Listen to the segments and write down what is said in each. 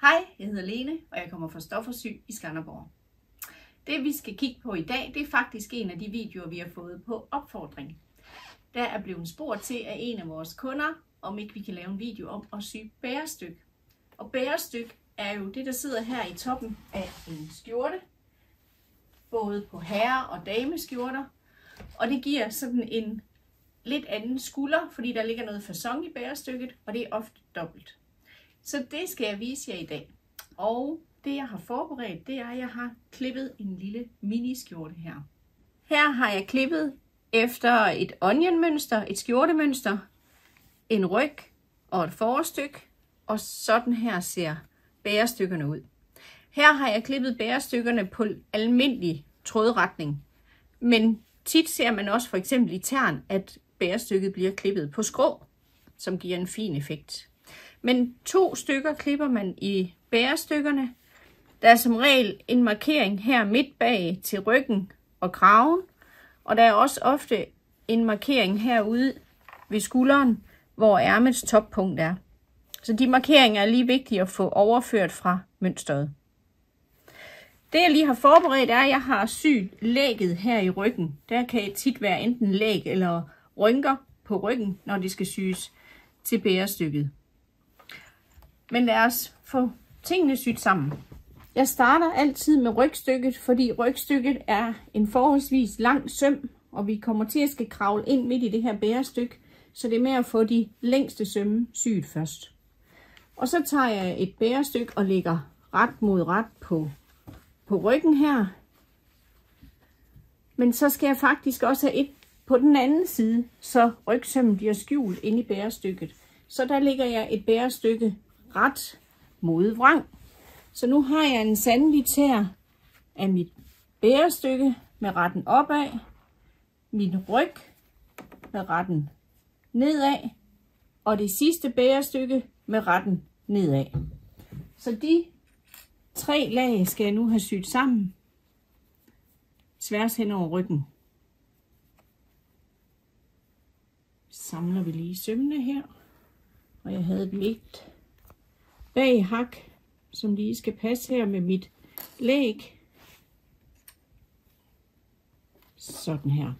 Hej, jeg hedder Lene, og jeg kommer fra Stoffersyg i Skanderborg. Det vi skal kigge på i dag, det er faktisk en af de videoer, vi har fået på opfordring. Der er blevet spurgt til af en af vores kunder, om ikke vi kan lave en video om at sy bærestyk. Og bærestyk er jo det, der sidder her i toppen af en skjorte, både på herre- og dameskjorter. Og det giver sådan en lidt anden skulder, fordi der ligger noget fasong i bærestykket, og det er ofte dobbelt. Så det skal jeg vise jer i dag. Og det jeg har forberedt, det er, at jeg har klippet en lille miniskjorte her. Her har jeg klippet efter et onion-mønster, et skjortemønster, en ryg og et forstyk, og sådan her ser bærestykkerne ud. Her har jeg klippet bærestykkerne på almindelig trådretning, men tit ser man også for eksempel i tern, at bærestykket bliver klippet på skrå, som giver en fin effekt. Men to stykker klipper man i bærestykkerne. Der er som regel en markering her midt bag til ryggen og kraven, og der er også ofte en markering herude ved skulderen, hvor ærmets toppunkt er. Så de markeringer er lige vigtige at få overført fra mønstret. Det jeg lige har forberedt er, at jeg har syet lægget her i ryggen. Der kan tit være enten læg eller rynker på ryggen, når det skal syes til bærestykket. Men lad os få tingene syet sammen. Jeg starter altid med rygstykket, fordi rygstykket er en forholdsvis lang søm, og vi kommer til at skal kravle ind midt i det her bærestykke, så det er med at få de længste sømme syet først. Og så tager jeg et bærestykke og lægger ret mod ret på, på ryggen her. Men så skal jeg faktisk også have et på den anden side, så rygsømmen bliver skjult inde i bærestykket. Så der lægger jeg et bærestykke ret mod vrang. Så nu har jeg en sandvitær af mit bærestykke med retten opad, min ryg med retten nedad, og det sidste bærestykke med retten nedad. Så de tre lag skal jeg nu have syet sammen tværs hen over ryggen. Samler vi lige sømmene her, og jeg havde dem lidt bag hak, som lige skal passe her med mit læg. Sådan her.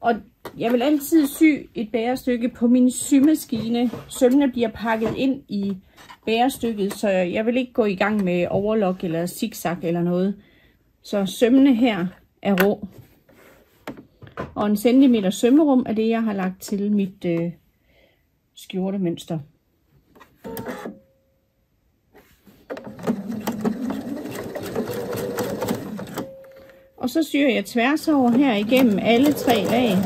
Og jeg vil altid sy et bærestykke på min symaskine. Sømmene bliver pakket ind i bærestykket, så jeg vil ikke gå i gang med overlock eller zigzag eller noget. Så sømmene her er rå. Og en centimeter sømmerum er det, jeg har lagt til mit øh, skjortemønster. Og så syr jeg tværs over her igennem alle tre lag.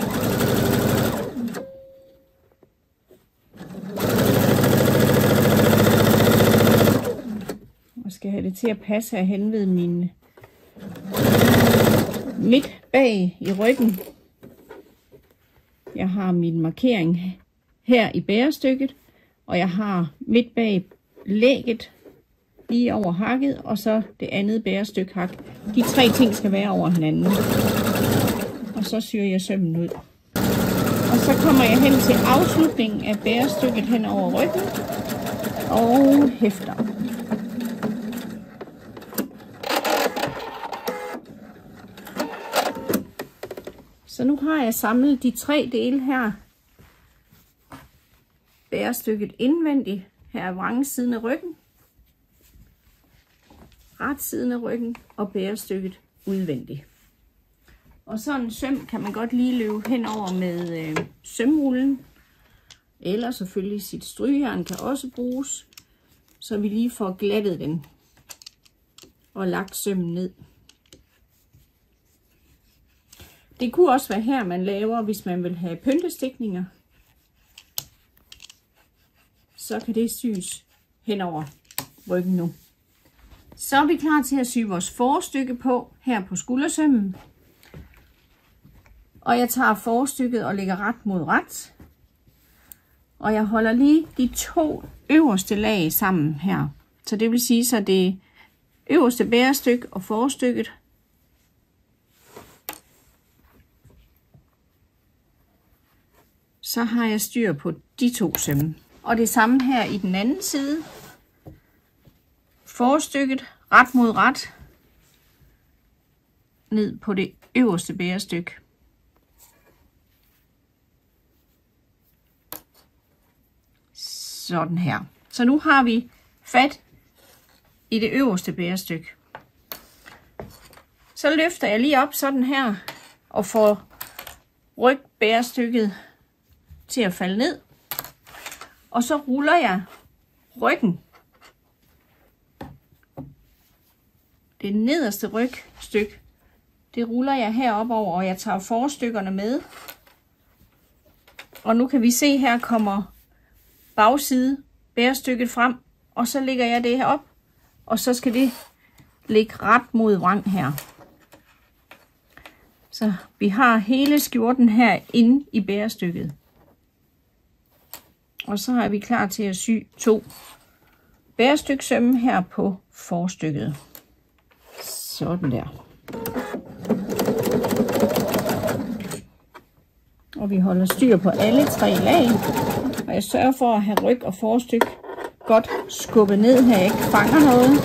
Og skal have det til at passe hen ved min midt bag i ryggen. Jeg har min markering her i bærestykket, og jeg har midt bag lægget lige over hakket, og så det andet bærestykke hak. De tre ting skal være over hinanden. Og så syr jeg sømmen ud. Og så kommer jeg hen til afslutningen af bærestykket hen over ryggen og hæfter. Så nu har jeg samlet de tre dele her. Bærestykket indvendigt. Her er vrangsiden af ryggen retsiden af ryggen og bærestykket udvendigt. Og sådan en søm kan man godt lige løbe henover med øh, sømrullen. Eller selvfølgelig sit strygejern kan også bruges, så vi lige får glattet den og lagt sømmen ned. Det kunne også være her, man laver, hvis man vil have pyntestikninger. Så kan det sys henover ryggen nu. Så er vi klar til at sy vores forstykke på her på skuldersømmen. Og jeg tager forstykket og lægger ret mod ret. Og jeg holder lige de to øverste lag sammen her. Så det vil sige, så det øverste bærestykke og forstykket så har jeg styr på de to sømme. Og det samme her i den anden side forstykket ret mod ret ned på det øverste bærestykke. Sådan her. Så nu har vi fat i det øverste bærestykke. Så løfter jeg lige op sådan her og får rygbærestykket til at falde ned. Og så ruller jeg ryggen. Det nederste rygstykke, det ruller jeg herop over, og jeg tager forstykkerne med. Og nu kan vi se, her kommer bagside bærestykket frem, og så lægger jeg det her op, og så skal det ligge ret mod vrang her. Så vi har hele skjorten her inde i bærestykket. Og så er vi klar til at sy to bærestyksømme her på forstykket. Sådan der. Og vi holder styr på alle tre lag. Og jeg sørger for at have ryg og forstyk godt skubbet ned her, jeg ikke fanger noget.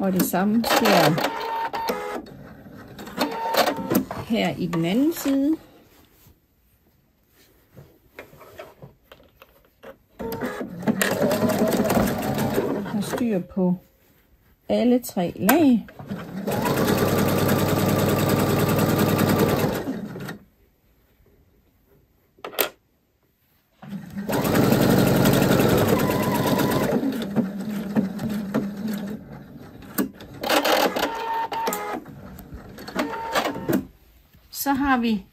Og det samme sker her i den anden side. Har styr på alle tre lag. så har vi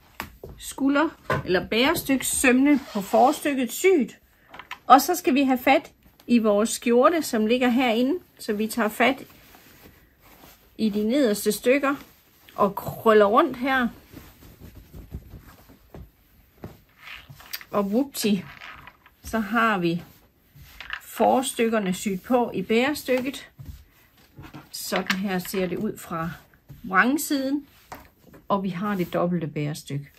skulder eller bærestykke sømne på forstykket syet. Og så skal vi have fat i vores skjorte, som ligger herinde. Så vi tager fat i de nederste stykker og krøller rundt her. Og vupti, så har vi forstykkerne sygt på i bærestykket. Sådan her ser det ud fra vrangsiden og vi har det dobbelte bærestykke.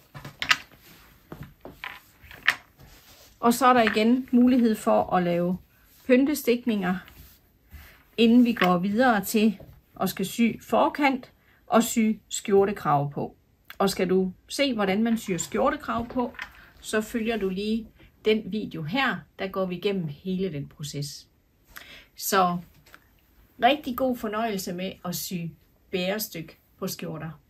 Og så er der igen mulighed for at lave pyntestikninger, inden vi går videre til at skal sy forkant og sy skjortekrav på. Og skal du se, hvordan man syr skjortekrav på, så følger du lige den video her, der går vi igennem hele den proces. Så rigtig god fornøjelse med at sy bærestyk på skjorter.